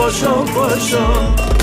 我受过伤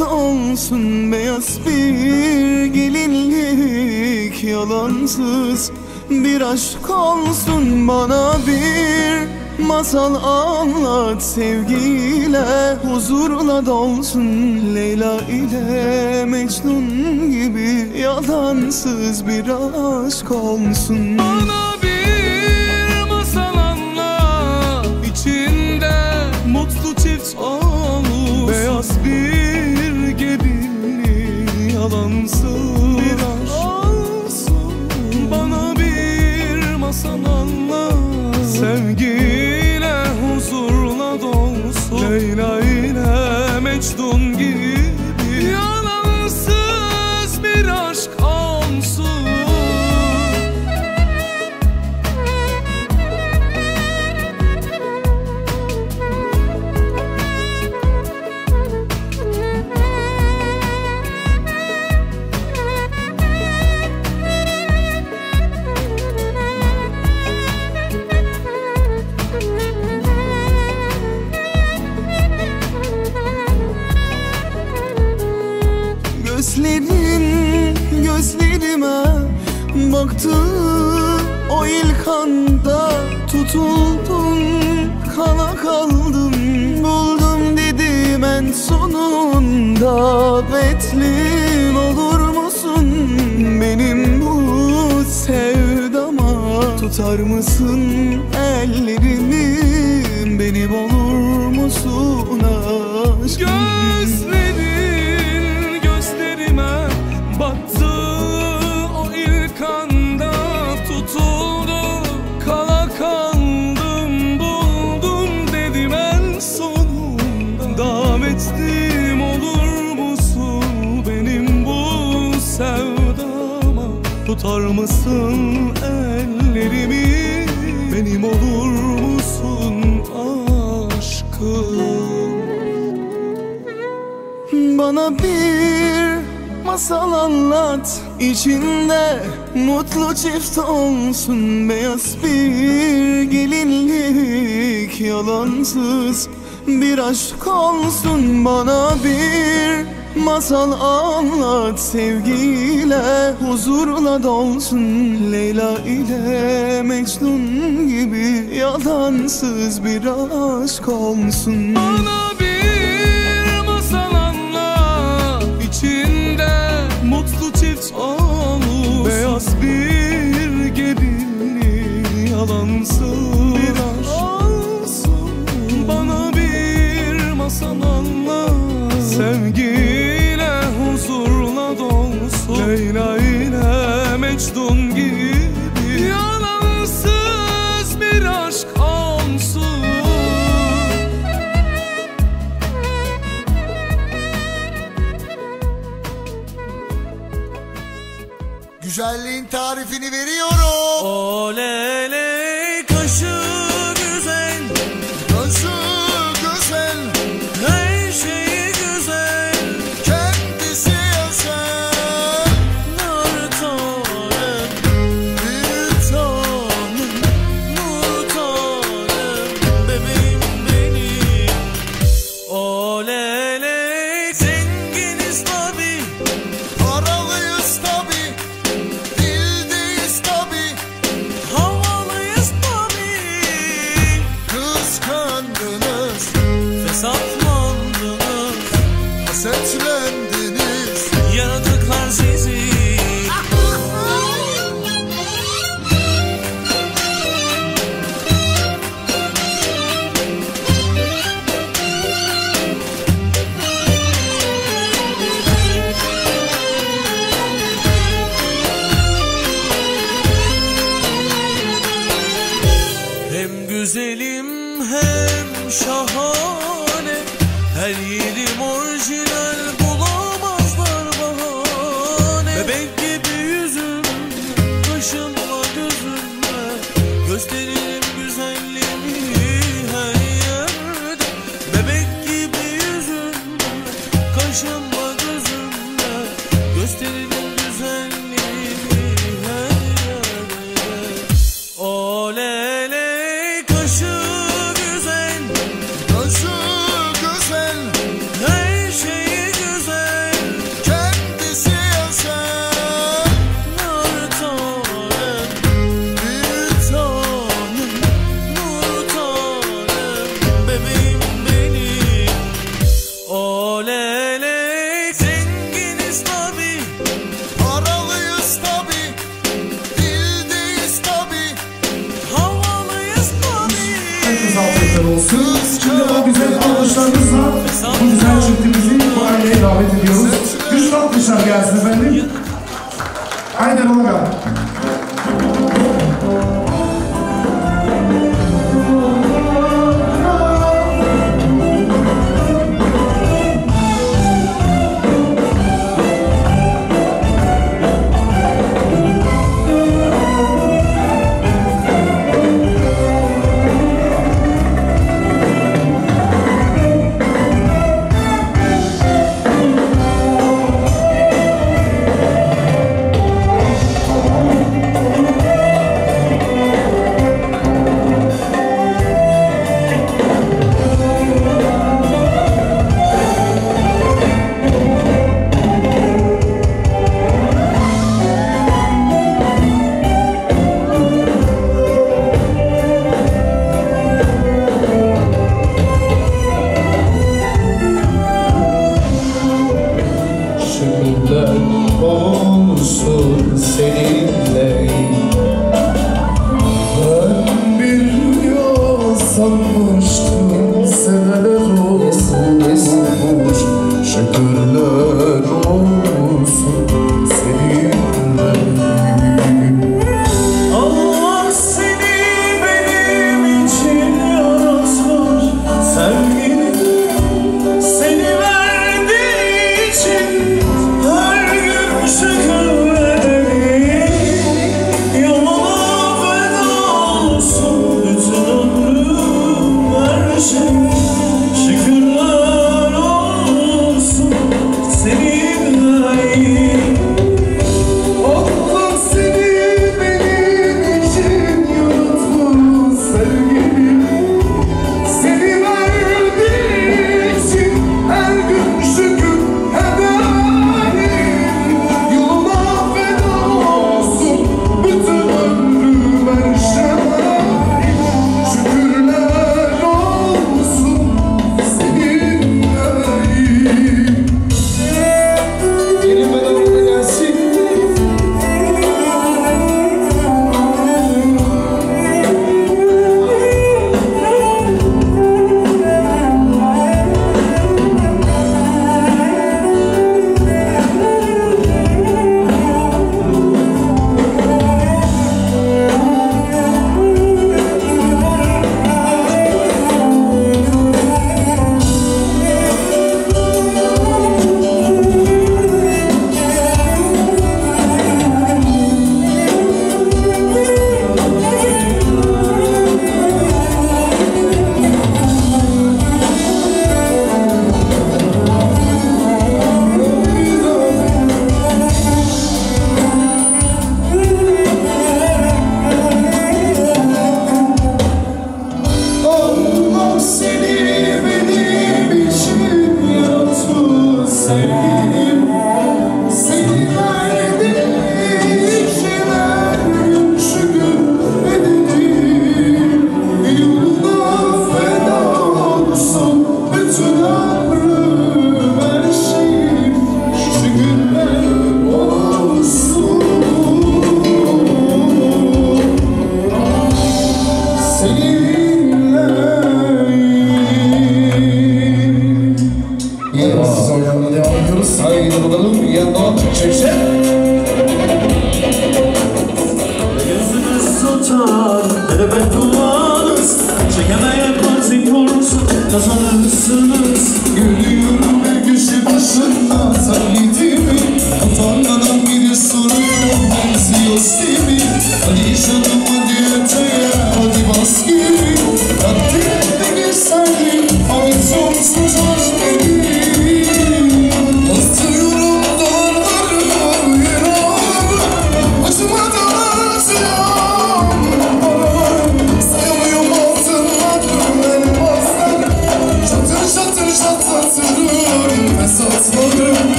olursa olsun beyaz bir gelinlik Yalansız bir aşk olsun bana bir. Masal anlat sevgiyle Huzurla dolsun Leyla ile Mecnun gibi Yalansız bir aşk olsun. Aşk olsun bana bir masal anlat sevgiyle Huzurla dolsun. Leyla ile Mecnun gibi Yalansız bir aşk olsun. Bana vaktini verin.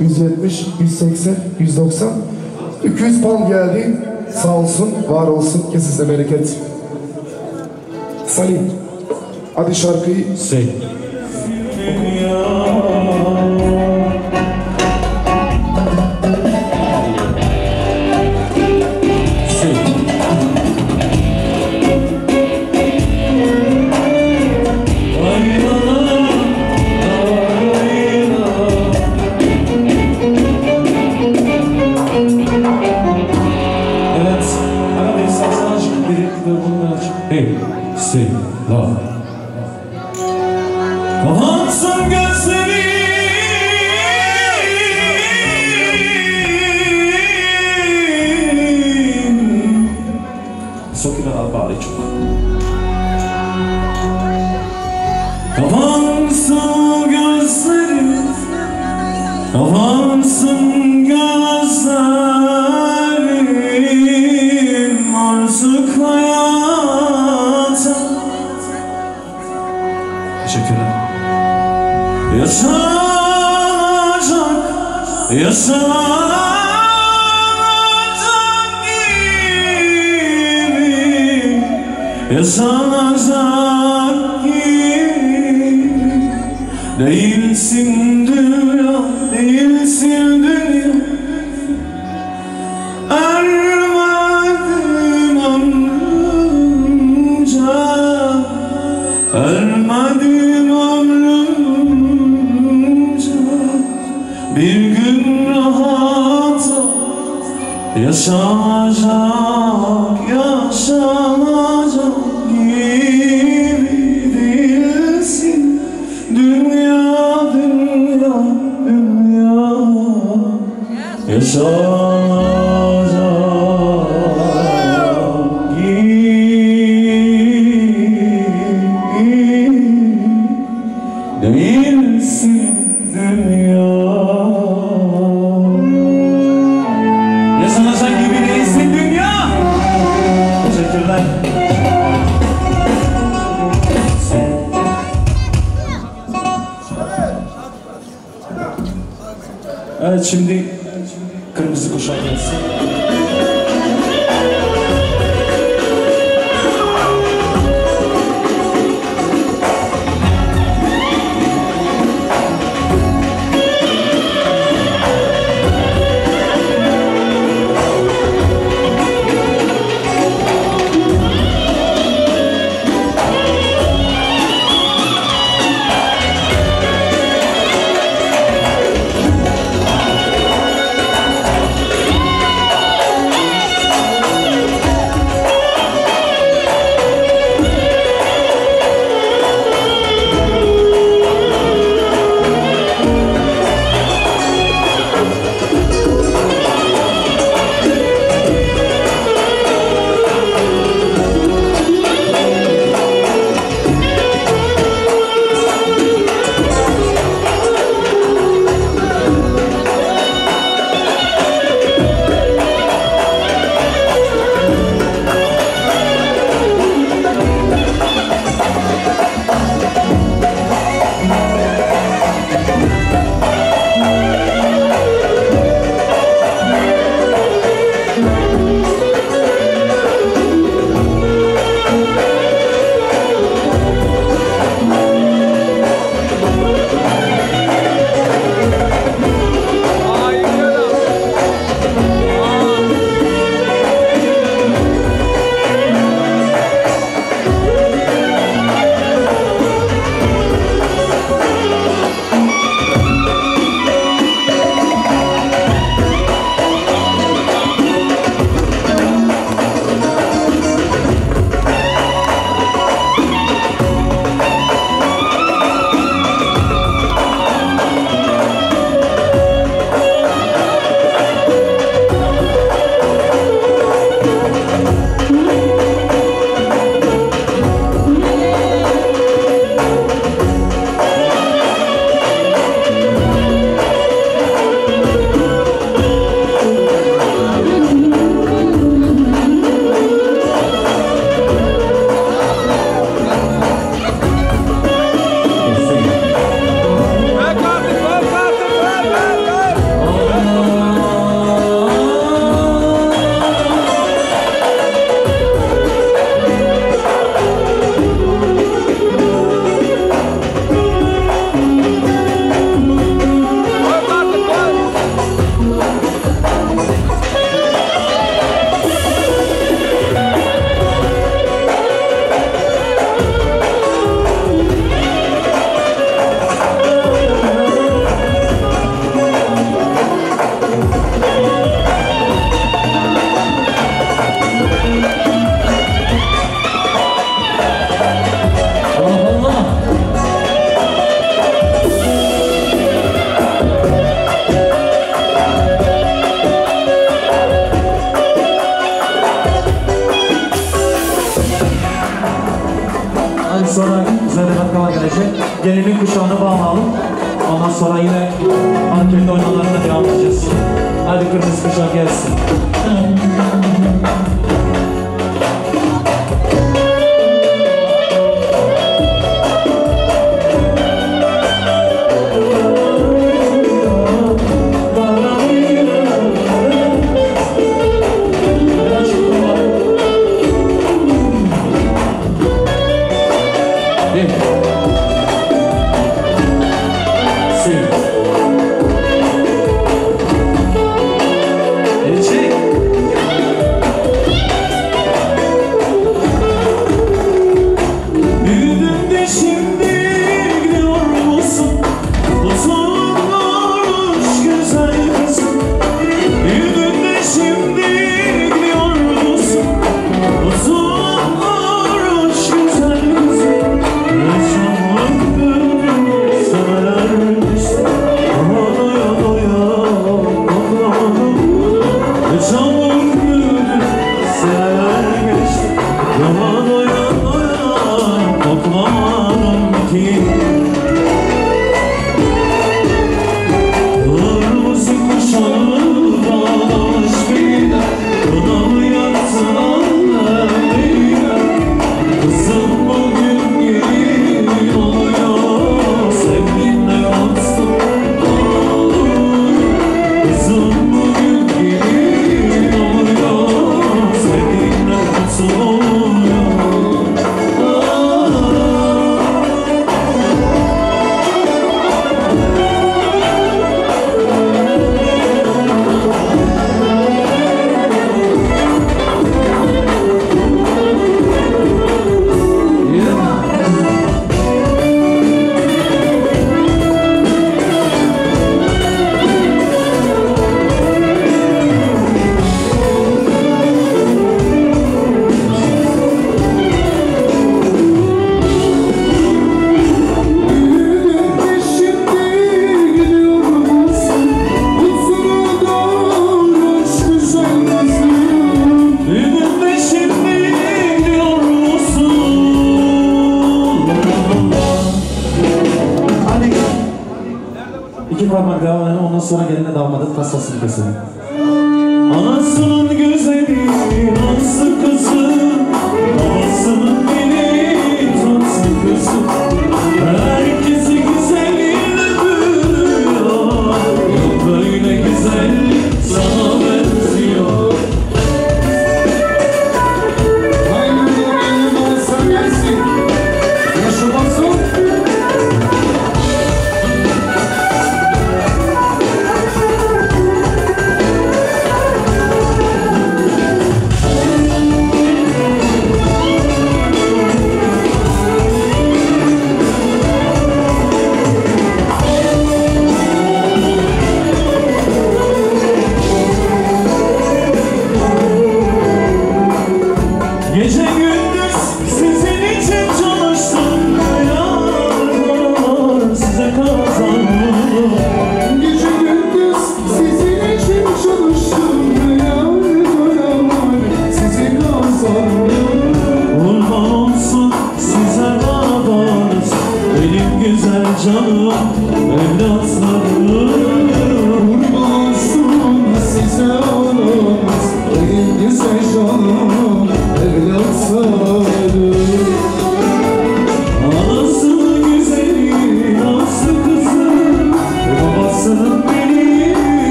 170, 180, 190, 200 pound geldi. Sağ olsun, var olsun. Kesinize bereket. Salim. Hadi şarkıyı. Say.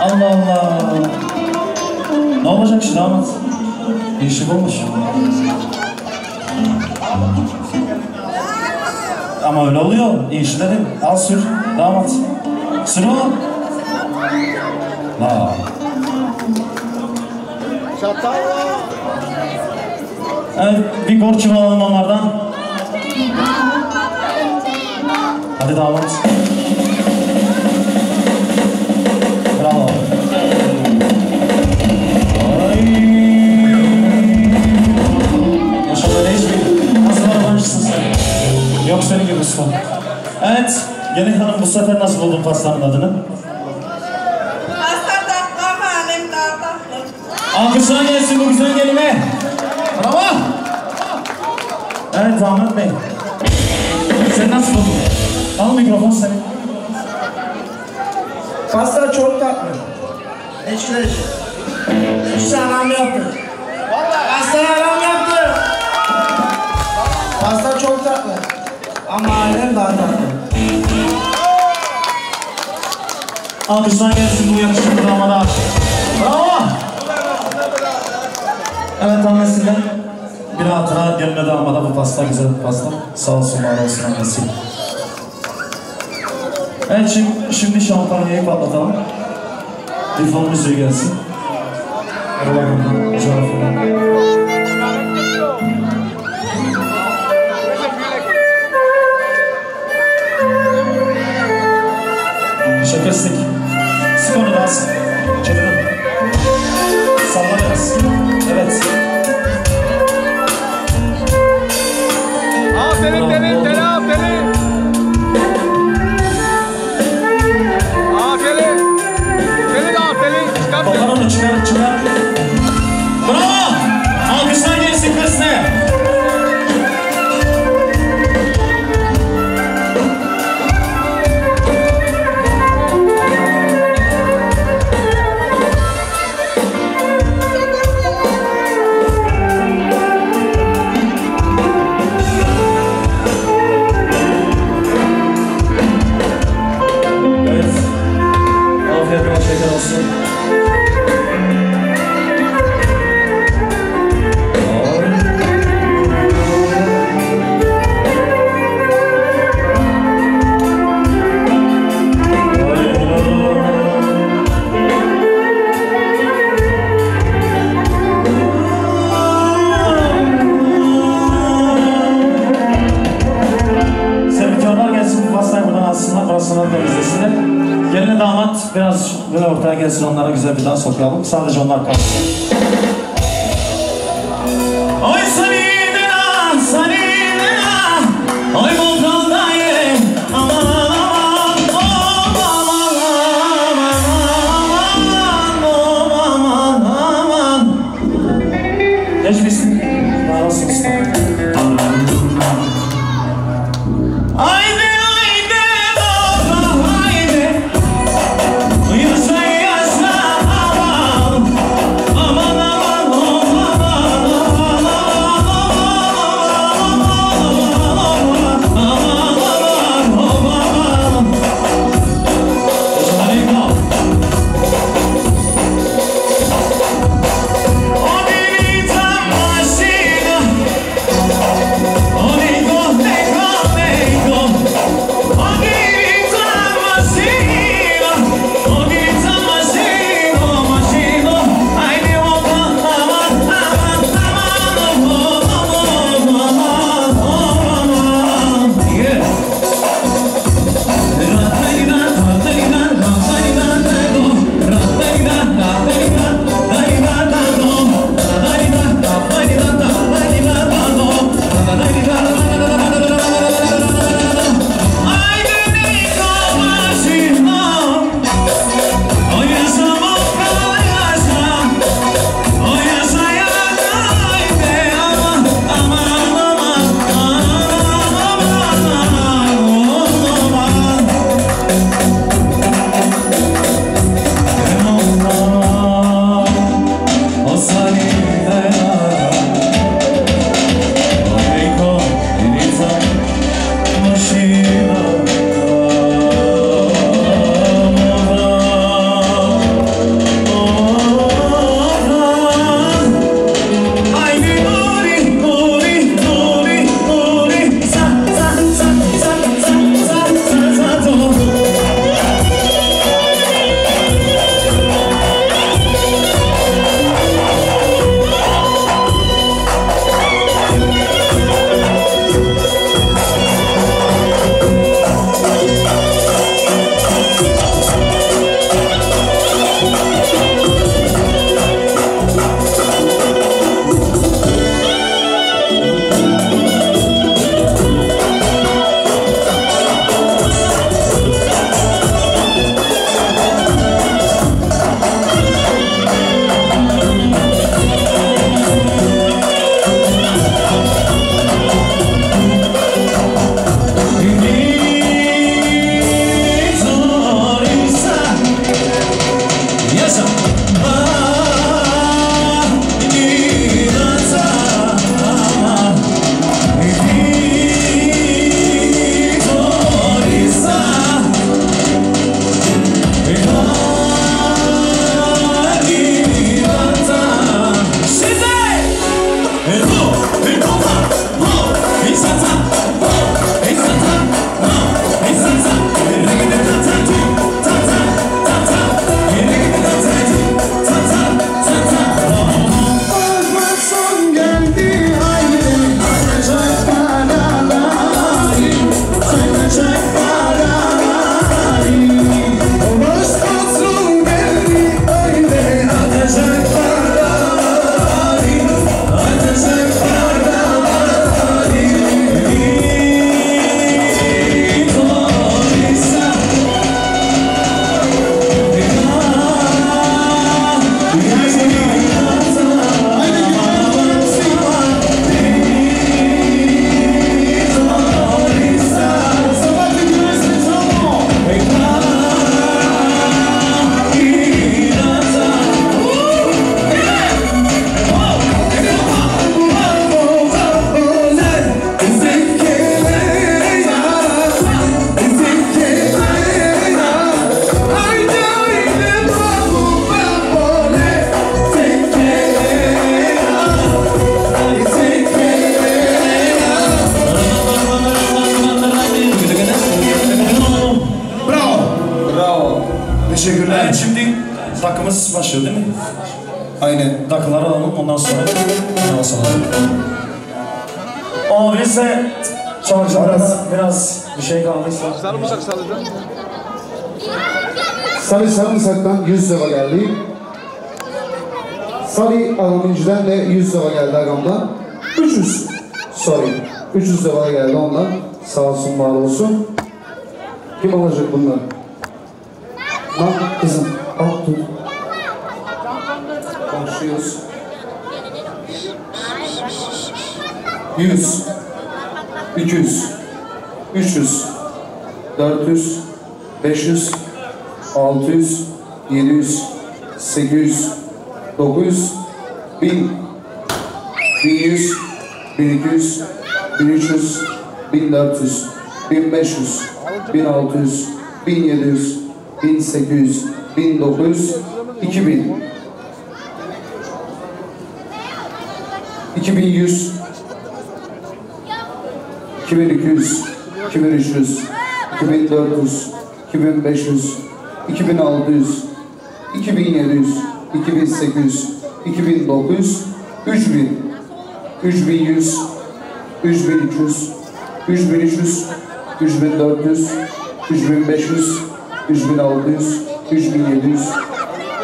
Allah Allah. Ne olacak şimdi damat? Değişik olmuş. Ama öyle oluyor. İyi iş dedim. Al sür. Damat. Sür oğlum. La. Evet, bir borçum alalım onlardan. Hadi damat. Senin gibi usta. Evet, Gelin Hanım bu sefer nasıl buldun pastanın adını? Pasta tatlı ama annem daha tatlı. Alkışlar gelsin bu güzel gelime. Bravo. Evet Ahmet Bey. Sen nasıl buldun? Al mikrofon senin. Pasta çok tatlı. Etkileyici. İşte anam yaptı. Mahallem Bağdat'ta. Alkışlar gelsin bu yakışıklı damada. Bravo! Evet annesinden bir hatıra gelme damada bu pasta güzel bir pasta. Sağ olsun var olsun annesi. Evet şimdi, şimdi şampanyayı patlatalım. Bir fon müziği gelsin. Allah'ım, şerefine. atmayalım. Sadece onlar kalsın.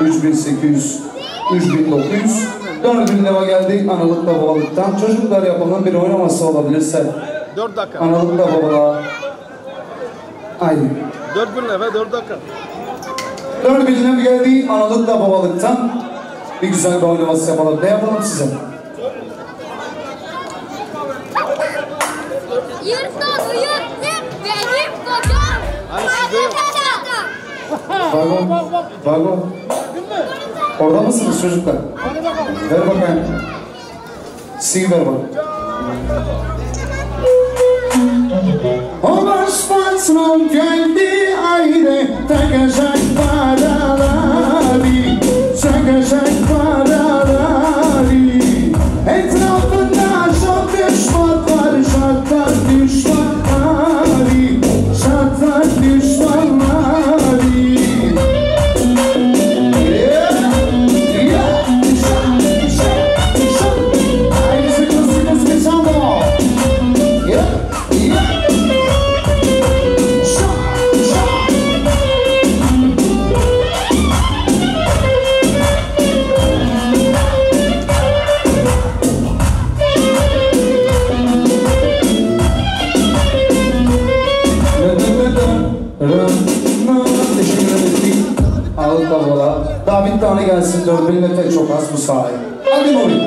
3800 3900 4000 lira geldi analıkla babalıktan. Çocuklar yapılan bir oynaması olabilirse 4 dakika. analıkla babalığa Aynen. 4 bin lira 4 dakika. 4000 lira geldi analıkla babalıktan. Bir güzel bir oynaması yapalım. Ne yapalım size? Yırtın yırtın benim kocam. Hani sizde yok. Vagon. Vagon. Orada mısınız çocuklar? Ver bakayım. Sil ver bak. O baş patron geldi ayrı takacak paraları gelsin. Dört bin metre çok az bu sahaya. Hadi Nuri.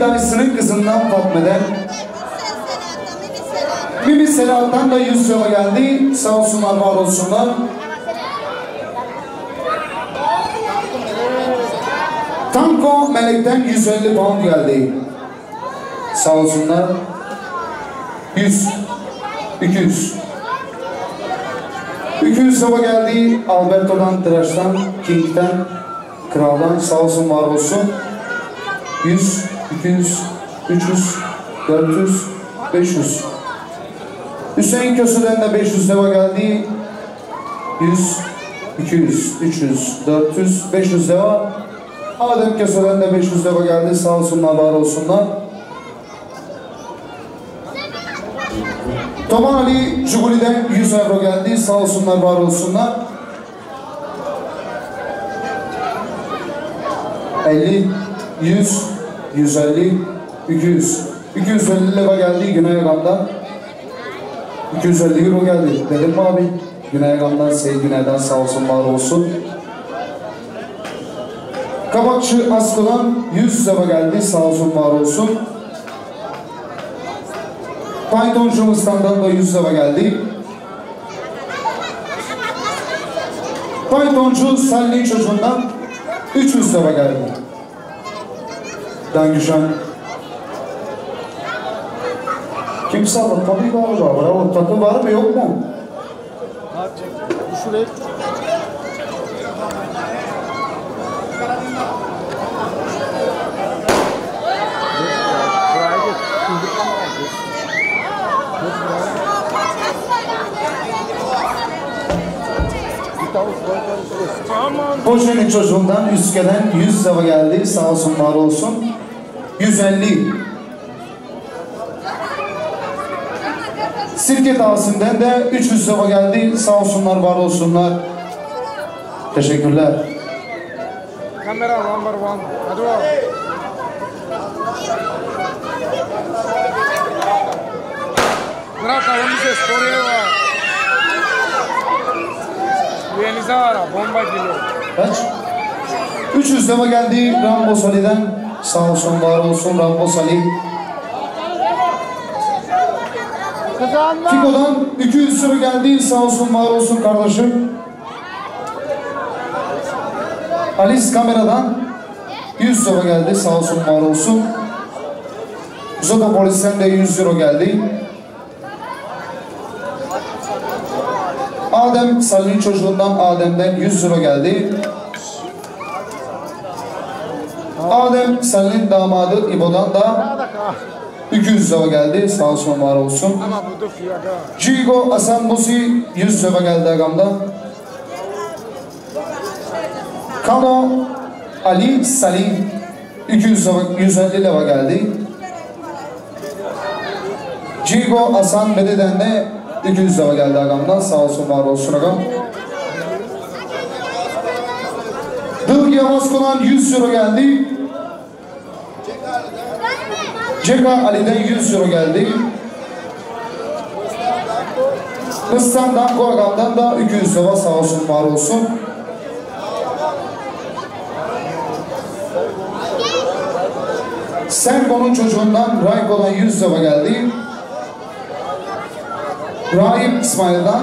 Dayısının kızından Fatme'den. Mimi Selahat'tan da 100 lira geldi. Sağ olsunlar, var olsunlar. Tanko Melek'ten 150 pound geldi. Sağ olsunlar. 100, 200. 200 lira geldi Alberto'dan, Tıraş'tan, King'den, Kral'dan sağ olsun var olsun. 100, 200, 300, 400, 500. Hüseyin Köse'den de 500 lira geldi. 100, 200, 300, 400, 500 lira. Adem Köse'den de 500 lira geldi. Sağ olsunlar, var olsunlar. Toman Ali Juguli'den 100 euro geldi. Sağ olsunlar, var olsunlar. 50, 100, 150, 200. 250 lira geldi Güney Agam'dan. 250 euro geldi. Dedim mi abi? Güney Agam'dan, Seyit Güney'den sağ olsun, var olsun. Kabakçı Askı'dan 100 lira geldi. Sağ olsun, var olsun. Pythoncu İstan'dan da 100 lira geldi. Pythoncu Salli çocuğundan 300 lira geldi. Dankeschön. Kimse alır tabii galiba. Bravo. Takı var mı yok mu? Şuraya Boşe'nin çocuğundan Üskü'den 100 lira geldi. Sağ olsun var olsun. 150. Sirke Dağı'sından de 300 lira geldi. Sağ olsunlar var olsunlar. Teşekkürler. kamera number one. Hadi bakalım. Brata, onu se skorjeva. Vienizara, bomba geliyor. Kaç? 300 lira geldi Rambo Sali'den. Sağ olsun var olsun Rambo Sali. Fiko'dan 200 lira geldi. Sağ olsun var olsun kardeşim. Alice kameradan 100 lira geldi. Sağ olsun var olsun. Zoda polisten de 100 euro geldi. Adem Salih'in çocuğundan Adem'den 100 euro geldi. Adem Salih'in damadı İbo'dan da 200 lira geldi. Sağ olsun var olsun. Hasan Busi 100 lira geldi agamda. Kano Ali Salih 200 lira, 150 lira geldi. Cigo Hasan Bede'den de 200 lira geldi agamdan. Sağ olsun var olsun agam. Dılgı Yavasko'dan 100 euro geldi. Ceka Ali'den 100 euro geldi. Kıstan'dan Koagam'dan da 200 lira sağ olsun var olsun. Senko'nun çocuğundan Rayko'dan 100 lira geldi. Rahip İsmail'den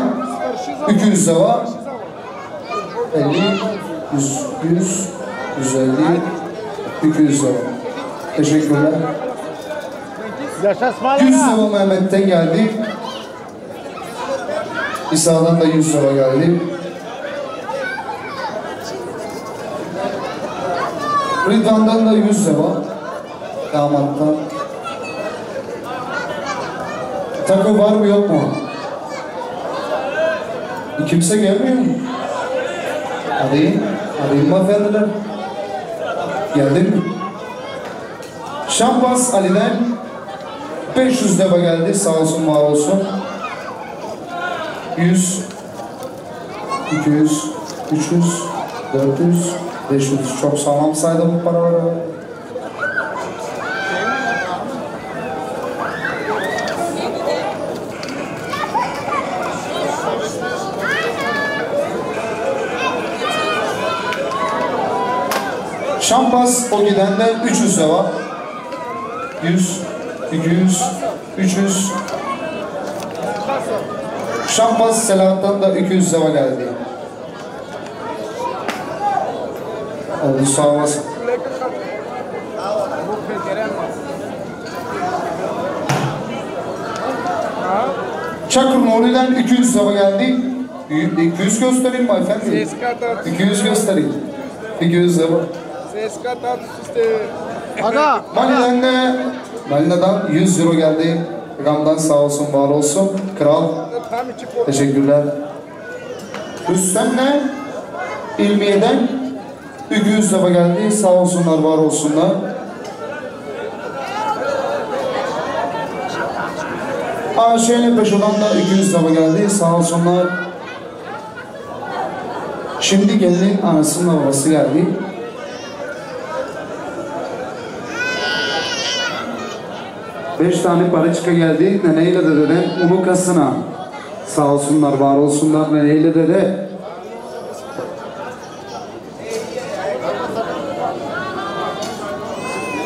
200 lira. 50, 100, 100, 150, 200 lira. Teşekkürler. 100 lira Mehmet'ten geldi. İsa'dan da 100 lira geldi. Rıdvan'dan da 100 lira. Damattan. Takı var mı yok mu? Kimse gelmiyor mu? Arayın. Arayın mı efendiler? Geldin mi? Şampans Ali'den 500 lira geldi. Sağ olsun var olsun. 100 200 300 400 500 çok sağlam saydı bu paraları. Şampas o gidende 300 lira var. 100, 200, 300. Şampas Selahat'tan da 200 lira geldi. Oldu sağ olasın. Çakır Nuri'den 200 lira geldi. 200 göstereyim mi efendim? CSKA tat, 200 göstereyim. 200 lira. CSKA tat işte. Aga, Mali'den de Mali'den 100 euro geldi. Ram'dan sağ olsun, var olsun. Kral, teşekkürler. Rüstem'le İlmiye'den 200 lira geldi. Sağ olsunlar, var olsunlar. Ayşe'yle Peşo'dan da 200 lira geldi. Sağ olsunlar. Şimdi gelinin anasının babası geldi. Beş tane paraçıka geldi. Neneyle dededen unu kasına. Sağ olsunlar, var olsunlar neneyle dede.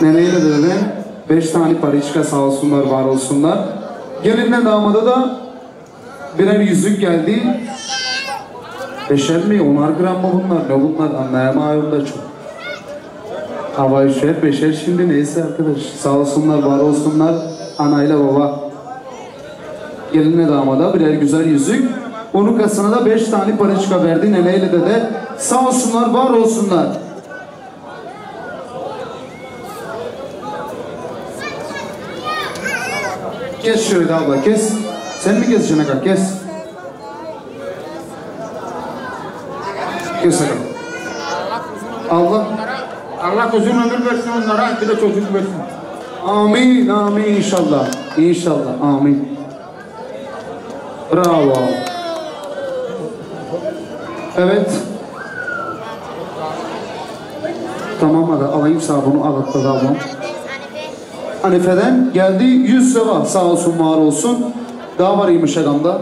Neneyle dededen beş tane paraçıka sağ olsunlar, var olsunlar. Gelinle damada da birer yüzük geldi. Beşer mi, onar gram mı bunlar? Ne bunlar? Anlayamıyorum da çok. Hava üçer, beşer şimdi neyse arkadaş. Sağ olsunlar, var olsunlar. Anayla baba. Gelinle damada birer güzel yüzük. Onun kasına da beş tane paraçka verdi. Neneyle de de sağ olsunlar, var olsunlar. Kes şöyle abla kes. Sen mi keseceksin aga kes. Kes aga. Allah. Allah uzun ömür versin onlara, bir de çocuk versin. Amin amin inşallah. İnşallah amin. Bravo. Evet. Tamam aga alayım sabunu alıp da ablam. Hanife'den geldi 100 lira sağ olsun var olsun. Daha var imiş adamda.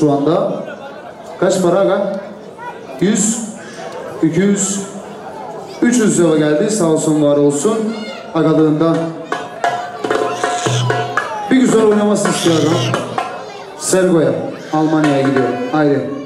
şu anda. Kaç para aga? 100, 200, 300 lira geldi. Sağ olsun var olsun. Agalığından. Bir güzel oynaması istiyorum. Sergo'ya. Almanya'ya gidiyor. Haydi.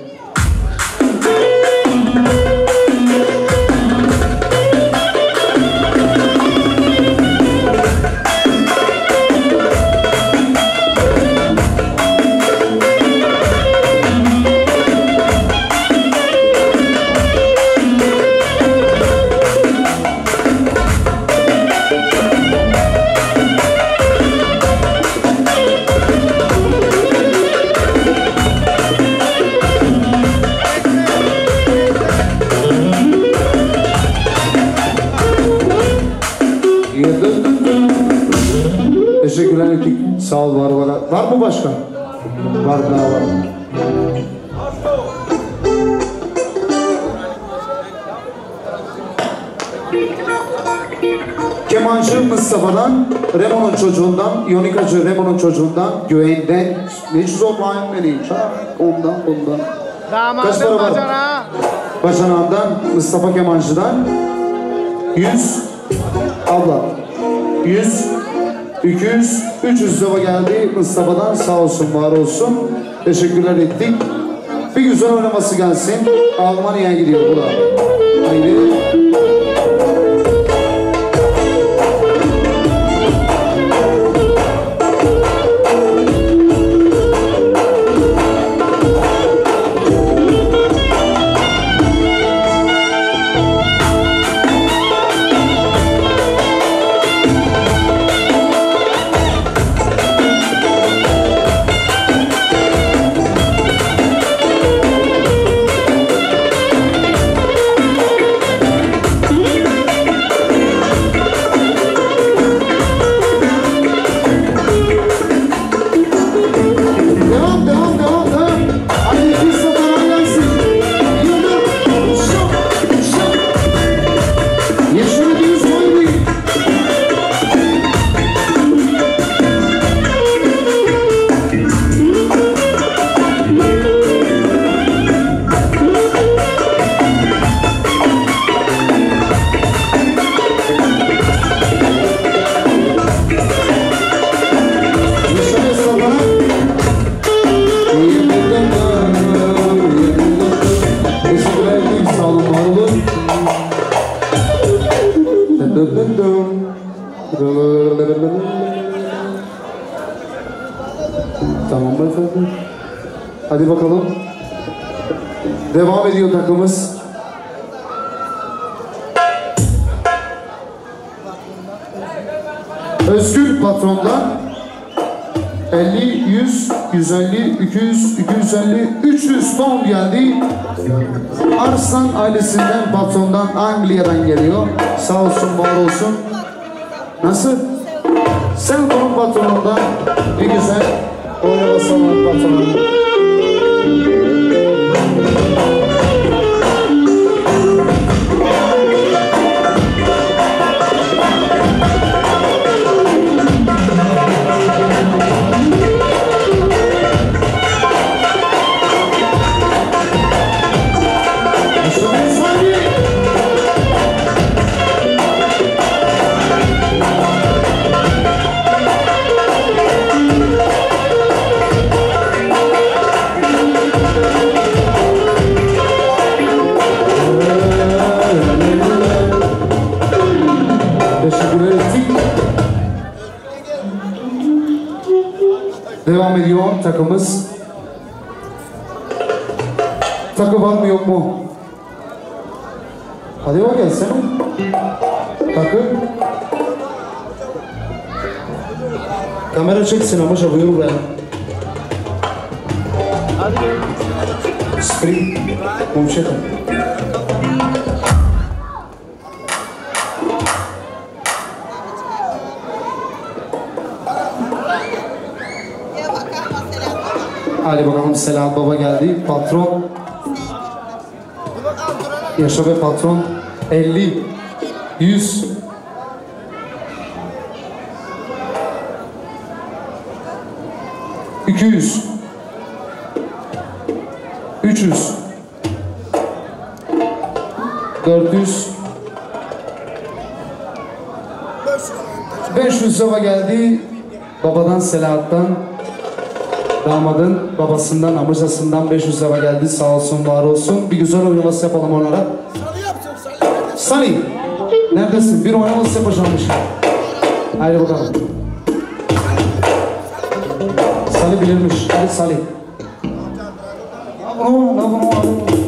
Çocuğundan, Güven'den, ne zorlayın beni, çak, ondan, bundan. Damadım bacana. Bacanağından, Mustafa Kemancı'dan 100 abla 100 200 300 lira geldi Mustafa'dan sağ olsun var olsun. Teşekkürler ettik. Bir güzel oynaması gelsin. Almanya'ya gidiyor bu da haydi Tamam beyefendi. Hadi bakalım. Devam ediyor takımız. Özgür patrondan 50, 100, 150, 200, 250, 300 ton geldi. Arslan ailesinden patrondan Anglia'dan geliyor. Sağ olsun, var olsun. Nasıl? Sen onun patronundan bir güzel oyna basalım patronundan. Takımız. Takı var mı yok mu? Hadi bak gelsene. Takı. Kamera çeksin ama buyur buraya. Spring. Komşu Hadi bakalım Selahat Baba geldi. Patron. Yaşa be patron. 50. 100. İki yüz. Üç yüz. Dört yüz. Beş yüz lira geldi. Babadan Selahat'tan. Damadın babasından, amcasından 500 lira geldi. Sağ olsun, var olsun. Bir güzel oynaması yapalım onlara. Sani, neredesin? Bir oynaması yapacakmış. Haydi bakalım. Sali bilirmiş. Hadi Sali. Ne bunu, ne bunu, ne bunu.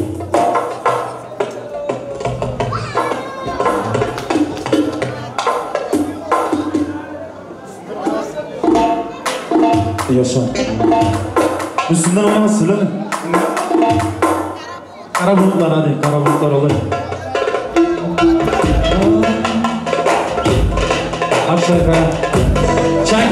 Yaşa. Üstünden oynamaz söyle? Kara bulutlar hadi, kara bulutlar olur. Aşağı yukarı. Çay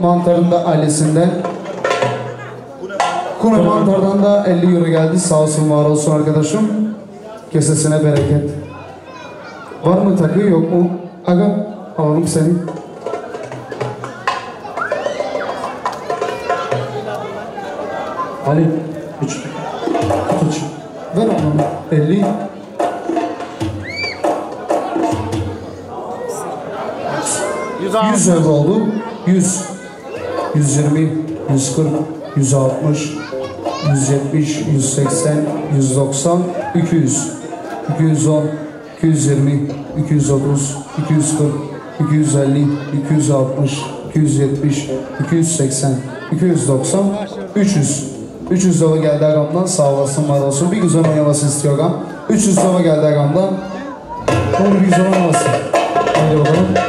mantarında ailesinden. Kune mantardan da 50 euro geldi. Sağ olsun var olsun arkadaşım. Kesesine bereket. Var mı takı yok mu? Aga alalım seni. Ali. Üç. Üç. Ver onu. 50. 100 euro oldu. 100. 120, 140, 160, 170, 180, 190, 200, 210, 220, 230, 240, 250, 260, 270, 280, 290, 300. 300 lira geldi agamdan sağ olasın var olsun. Bir güzel oynaması istiyor agam. 300 lira geldi agamdan. Onu bir güzel oynaması. Hadi bakalım.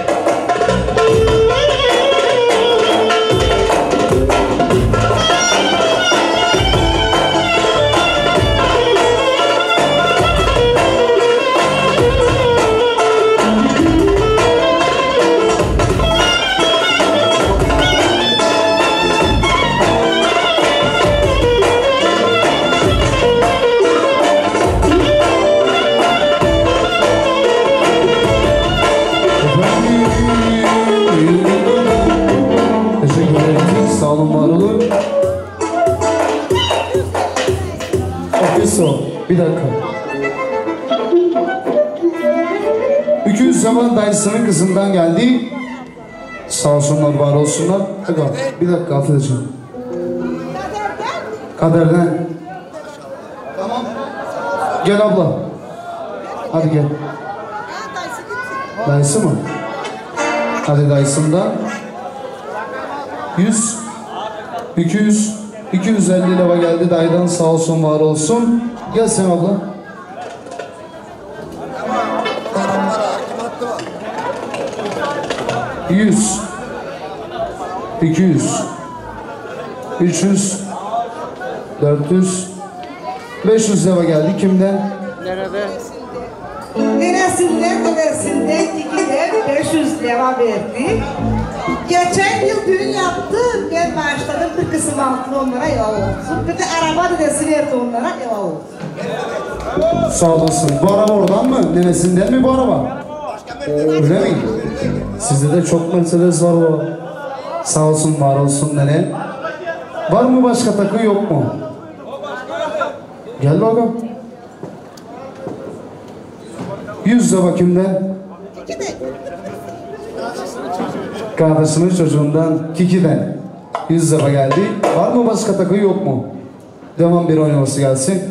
Kızından geldi. Sağ olsunlar, var olsunlar. Aga, bir dakika affedeceğim. Kaderden. Tamam. Gel abla. Hadi gel. Dayısı mı? Hadi dayısından. 100, 200, 250 lira geldi dayıdan sağ olsun var olsun. Gel sen abla. Yüz, 200, 300, 400, 500 lira geldi. Kimden? Neresinden neresinden ikide 500 lira verdi. Geçen yıl düğün yaptım. Ben başladım bir kısım altın onlara ev olsun. Bir de araba dedesi verdi onlara ev olsun. Sağ olasın. Bu araba oradan mı? Neresinden mi bu araba? Öyle mi? Sizde de çok Mercedes var bu. Sağ olsun, var olsun nene. Var mı başka takı yok mu? Gel bakalım. Yüz lira bakayım de. Kardeşinin çocuğundan Kiki'den. Yüz lira geldi. Var mı başka takı yok mu? Devam bir oynaması gelsin.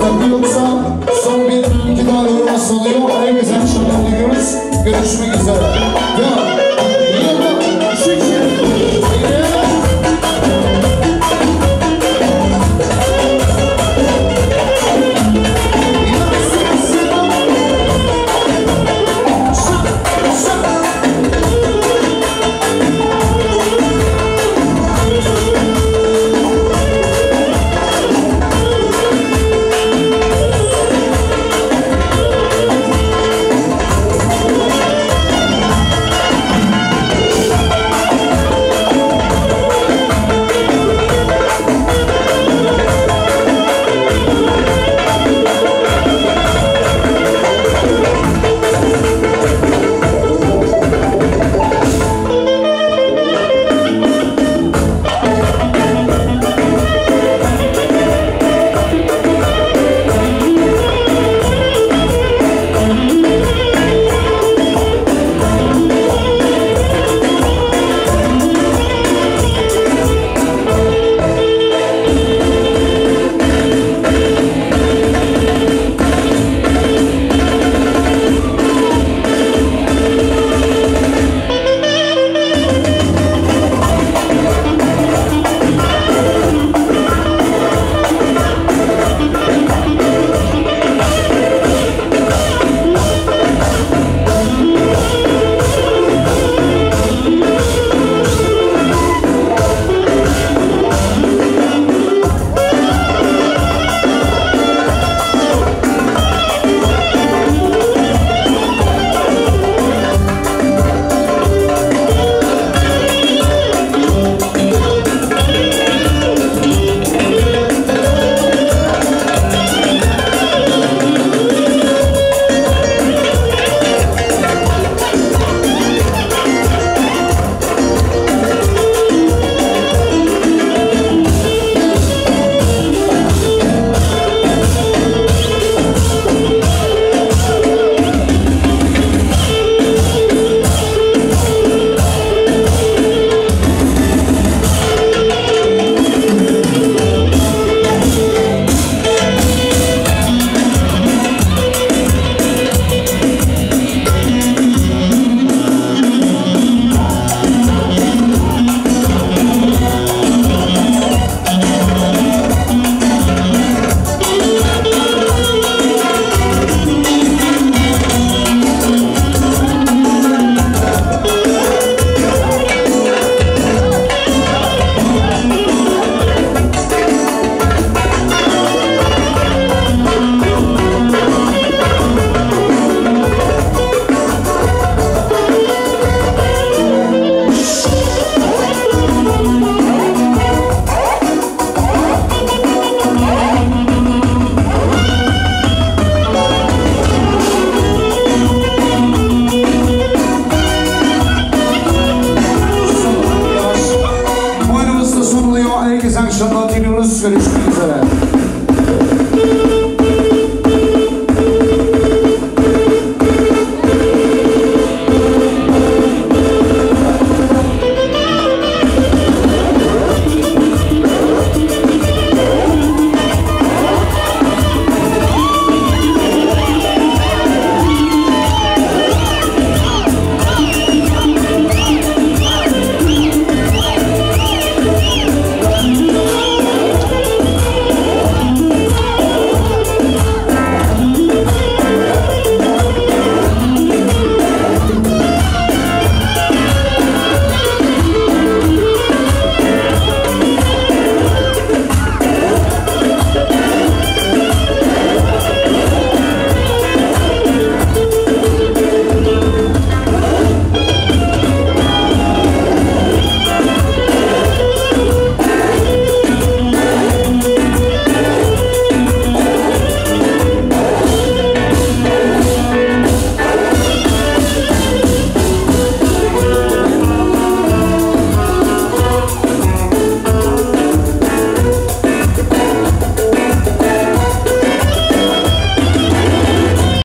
tatlı yoksa son bir iki daha yorum aslanıyor. En güzel şarkı diyoruz. Görüşmek üzere. Devam.